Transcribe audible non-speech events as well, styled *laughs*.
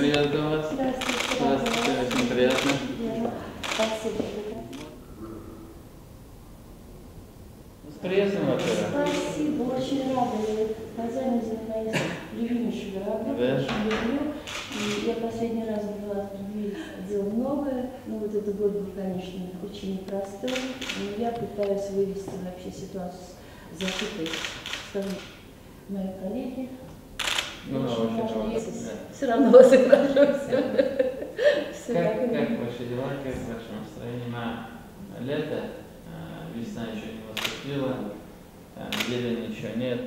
у вас. Здравствуйте. Здравствуйте, очень приятно. Спасибо. С приездом, во-первых. Спасибо, очень рада. Я из моей любимейшего города, Да. очень люблю. И я последний раз была в Тбилиси, делала многое. Ну, вот этот год был, конечно, очень непростой. Но я пытаюсь вывести вообще ситуацию с защитой, скажем, мои коллеги. Ну, очень важно. Все равно *laughs* вас. Все Как, как ваши дела, как ваше настроение на лето? А, Весна еще не наступила, зелени еще нет.